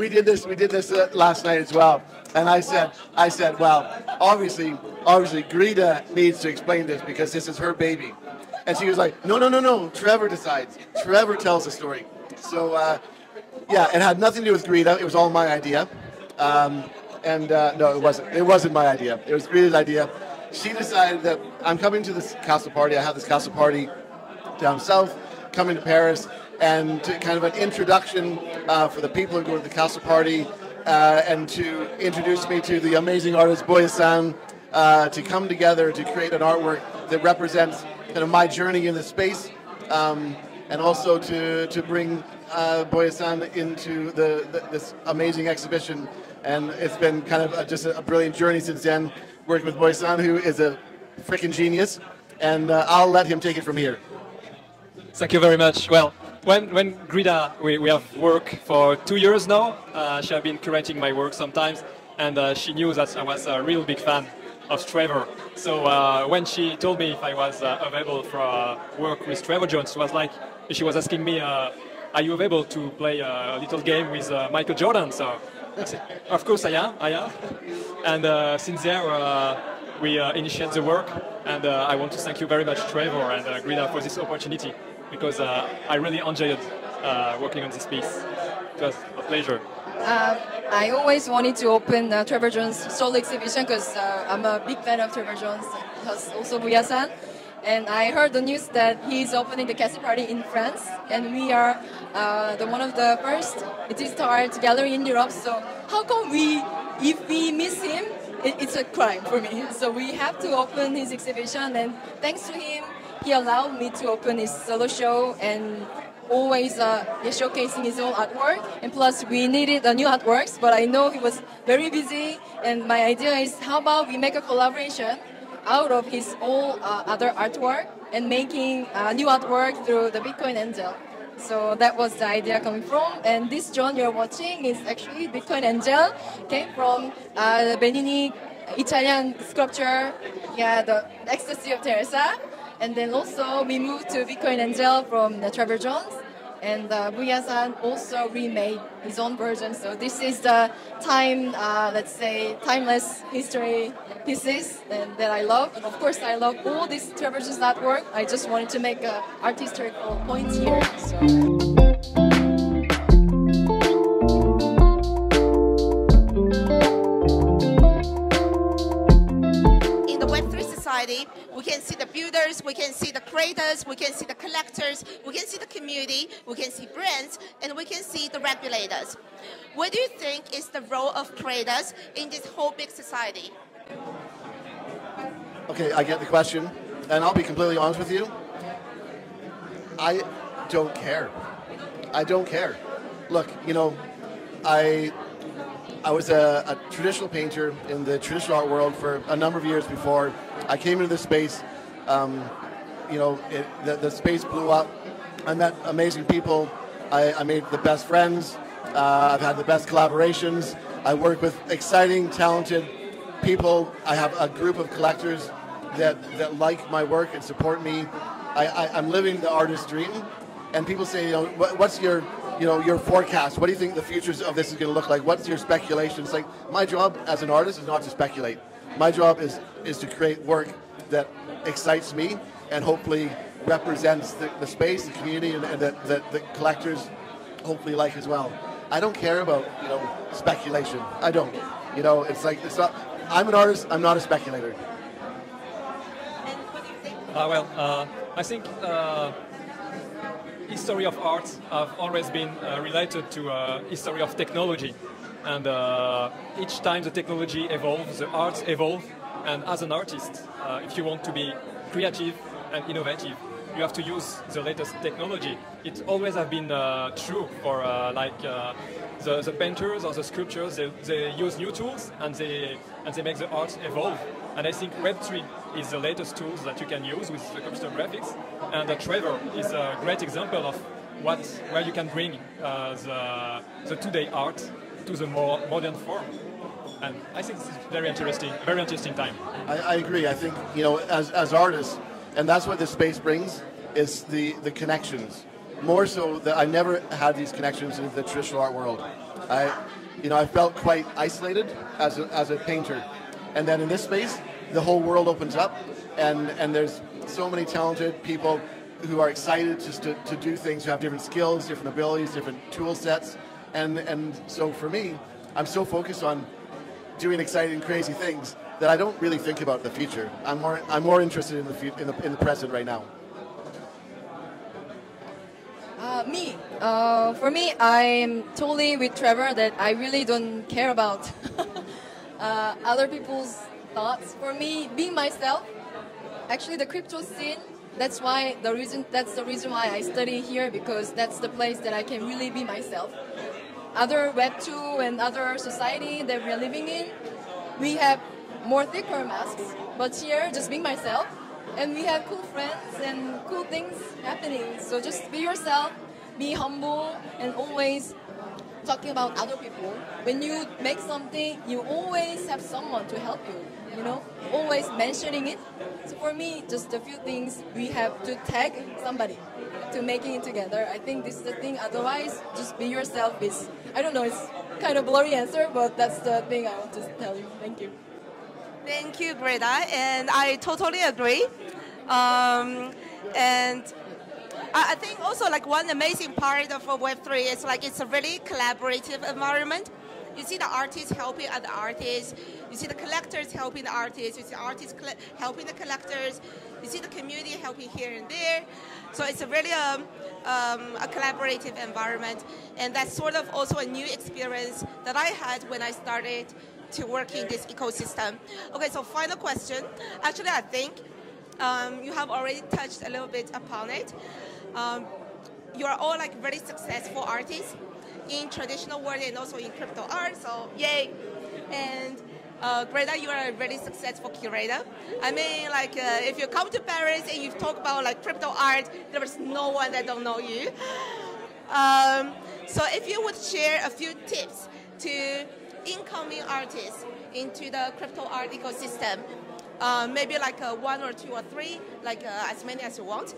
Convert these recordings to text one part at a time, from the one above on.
we did this. We did this uh, last night as well. And I said, I said, well, obviously, obviously, Grida needs to explain this because this is her baby. And she was like, no, no, no, no. Trevor decides. Trevor tells the story. So, uh, yeah, it had nothing to do with Grida. It was all my idea. Um, and uh, no, it wasn't. It wasn't my idea. It was Grida's idea. She decided that I'm coming to this castle party. I have this castle party down south, coming to Paris, and to kind of an introduction uh, for the people who go to the castle party, uh, and to introduce me to the amazing artist Booyasan, uh, to come together to create an artwork that represents kind of my journey in the space, um, and also to to bring uh, Booyasan into the, the, this amazing exhibition. And it's been kind of a, just a, brilliant journey since then, working with Booyasan, who is a freaking genius. And uh, I'll let him take it from here. Thank you very much. Well, when when Grida, we, we have worked for two years now. Uh, she has been curating my work sometimes, and uh, she knew that I was a real big fan of Trevor. So uh, when she told me if I was uh, available for uh, work with Trevor Jones, was like she was asking me, uh, "Are you available to play a little game with Michael Jordan?" So, of course I am. I am. And since there, we initiate the work, and I want to thank you very much, Trevor and Grida, for this opportunity because uh, I really enjoyed uh, working on this piece. It was a pleasure. Uh, I always wanted to open uh, Trevor Jones' solo exhibition because uh, I'm a big fan of Trevor Jones, plus also Booyasan. And I heard the news that he's opening the Castle Party in France, and we are uh, the one of the first it is art gallery in Europe. So how come we, if we miss him, it, it's a crime for me. So we have to open his exhibition, and thanks to him, he allowed me to open his solo show and always uh, showcasing his own artwork. And plus, we needed a new artworks, but I know he was very busy. And my idea is, how about we make a collaboration out of his all uh, other artwork and making uh, new artwork through the Bitcoin Angel. So that was the idea coming from. And this John you're watching is actually Bitcoin Angel. Came from uh, the Bernini Italian sculpture, yeah, the Ecstasy of Teresa. And then also we moved to Bitcoin Angel from the Trevor Jones. And uh, Booyasan also remade his own version. So this is the time, uh, let's say, timeless history pieces and that I love. And of course, I love all this Trevor Jones work. I just wanted to make an art historical point here. So. We can see the builders, we can see the creators, we can see the collectors, we can see the community, we can see brands, and we can see the regulators. What do you think is the role of creators in this whole big society? Okay, I get the question, and I'll be completely honest with you. I don't care. I don't care. Look, you know, I I was a, a, traditional painter in the traditional art world for a number of years before I came into this space. Um, you know, it, the, the, space blew up. I met amazing people. I, I made the best friends. Uh, I've had the best collaborations. I work with exciting, talented people. I have a group of collectors that, that like my work and support me. I, am living the artist dream. And people say, you know, what, what's your you know, your forecast. What do you think the futures of this is going to look like? What's your speculation? It's like my job as an artist is not to speculate. My job is is to create work that excites me and hopefully represents the, the space, the community, and, and that, that the collectors hopefully like as well. I don't care about you know speculation. I don't. You know, it's like it's not. I'm an artist. I'm not a speculator. Uh, well, uh, I think. Uh history of art have always been uh, related to uh, history of technology. And uh, each time the technology evolves, the arts evolve. And as an artist, uh, if you want to be creative and innovative, you have to use the latest technology. It always have been uh, true for uh, like the, the painters or the sculptors. They, they use new tools and they and they make the art evolve. And I think Web3 is the latest tools that you can use with the computer graphics. And uh, Trevor is a great example of what where you can bring uh, the, the two-day art to the more modern form. And I think this is very interesting, very interesting time. I, I agree. I think you know, as, as artists, and that's what this space brings is the the connections. More so that I never had these connections in the traditional art world. I, you know, I felt quite isolated as a, as a painter, and then in this space, the whole world opens up, and and there's so many talented people who are excited just to, to do things, who have different skills, different abilities, different tool sets, and and so for me, I'm so focused on doing exciting, crazy things that I don't really think about the future. I'm more, I'm more interested in the, fu- in the, in the present right now. Uh, me, uh, for me, I'm totally with Trevor that I really don't care about uh, other people's thoughts. For me, being myself, actually the crypto scene, that's why the reason that's the reason why I study here because that's the place that I can really be myself. Other Web 2 and other society that we're living in, we have more thicker masks, but here just being myself and we have cool friends and cool things happening. So just be yourself, be humble, and always talking about other people. When you make something, you always have someone to help you. You know, always mentioning it. So for me, just a few things we have to tag somebody to making it together. I think this is the thing. Otherwise, just be yourself. Is I don't know. It's kind of blurry answer, but that's the thing I want to tell you. Thank you. Thank you, Grida, and I totally agree. Um, and I think also like one amazing part of Web3 is like it's a really collaborative environment. You see the artists helping other artists. You see the collectors helping the artists. You see artists helping the collectors. You see the community helping here and there. So it's a really um, um, a collaborative environment, and that's sort of also a new experience that I had when I started to work in this ecosystem. Okay, so final question. Actually, I think um, you have already touched a little bit upon it. Um, you are all like very successful artists in traditional world and also in crypto art. So yay! And uh, Grida, you are a very successful curator. I mean, like uh, if you come to Paris and you talk about like crypto art, there is no one that don't know you. Um, so if you would share a few tips to incoming artists into the crypto art ecosystem, uh, maybe like uh, one or two or three, like uh, as many as you want,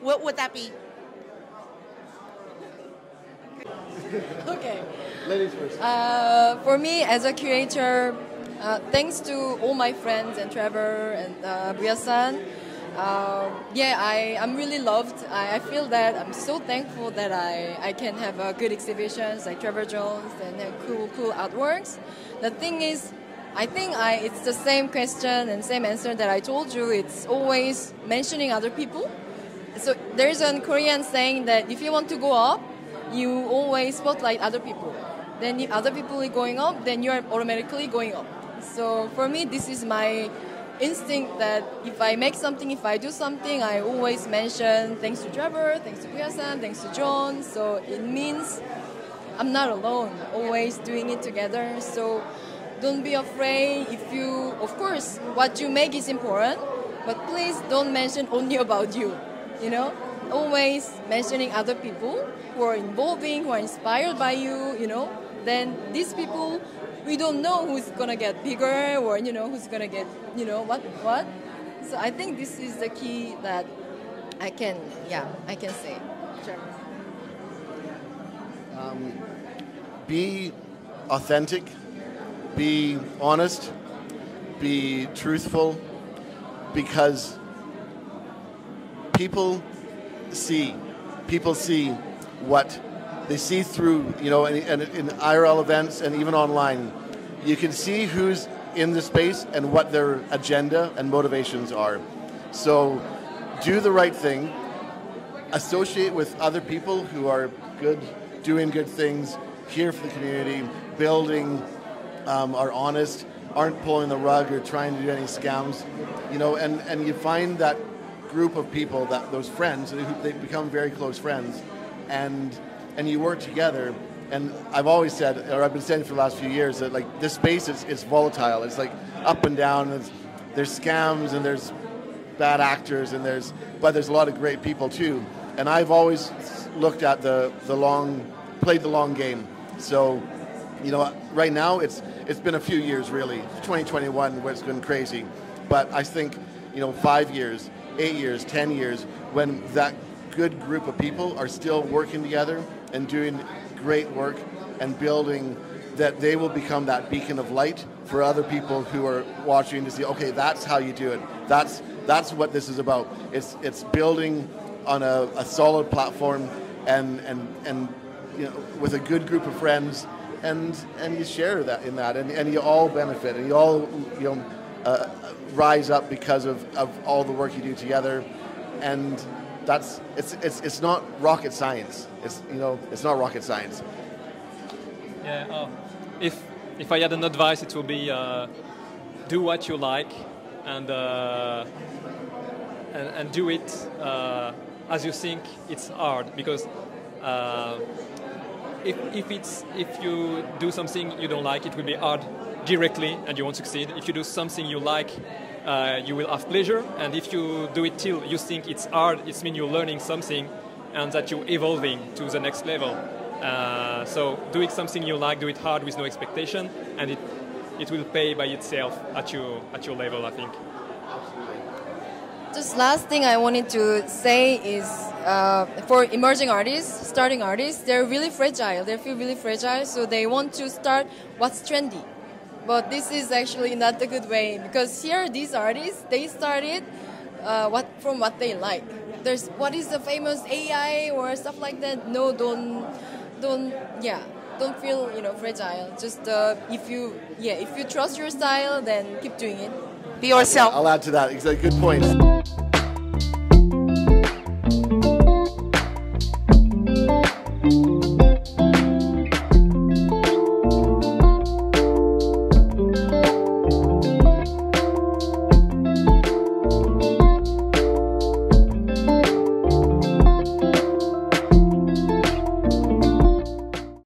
what would that be? Okay. Ladies first. Uh, for me, as a curator, uh, thanks to all my friends and Trevor and uh, Booyasan, uh, yeah, I, I'm really loved. I, I feel that I'm so thankful that I, I can have uh, good exhibitions like Trevor Jones and have cool, cool artworks. The thing is, I think I, it's the same question and same answer that I told you. It's always mentioning other people. So there's a Korean saying that if you want to go up, you always spotlight other people. Then if other people are going up, then you are automatically going up. So for me, this is my instinct that if I make something, if I do something, I always mention thanks to Trevor, thanks to Booyasan, thanks to John. So it means I'm not alone, always doing it together. So don't be afraid if you, of course, what you make is important, but please don't mention only about you, you know? Always mentioning other people who are involving, who are inspired by you, you know? Then these people, we don't know who's gonna get bigger or, you know, who's gonna get, you know, what, what. So I think this is the key that I can, yeah, I can say. Sure. Um, be authentic, be honest, be truthful, because people see, people see what they see through, you know, in, in, in IRL events and even online. You can see who's in the space and what their agenda and motivations are. So do the right thing, associate with other people who are good, doing good things, here for the community, building, um, are honest, aren't pulling the rug or trying to do any scams, you know, and, and you find that group of people, that those friends, they become very close friends, and and you work together. And I've always said, or I've been saying for the last few years, that like this space is, is volatile. It's like up and down. There's, scams and there's bad actors and there's but there's a lot of great people too. And I've always looked at the the long played the long game. So you know, right now it's it's been a few years really. 2021 where it's been crazy, but I think you know five years, eight years, ten years when that good group of people are still working together and doing great work and building that they will become that beacon of light for other people who are watching to see okay that's how you do it. That's that's what this is about. It's it's building on a, a solid platform and and and you know with a good group of friends and and you share that in that and, and you all benefit and you all you know uh, rise up because of, of all the work you do together and that's it's, it's it's not rocket science it's you know it's not rocket science Yeah. Uh, if if I had an advice, it would be uh, do what you like and uh, and, and do it as you think it's hard because. If, if it's if you do something you don't like, it will be hard directly, and you won't succeed. If you do something you like, uh, you will have pleasure. And if you do it till you think it's hard, it means you're learning something, and that you're evolving to the next level. Uh, so doing something you like, do it hard with no expectation, and it it will pay by itself at your at your level. I think. Just last thing I wanted to say is uh, for emerging artists, starting artists, they're really fragile. They feel really fragile, so they want to start what's trendy. But this is actually not a good way because here these artists they started uh, what from what they like. There's what is the famous AI or stuff like that. No, don't, don't, yeah, don't feel you know fragile. Just uh, if you yeah if you trust your style, then keep doing it. Be yourself. I'll add to that. It's a good point.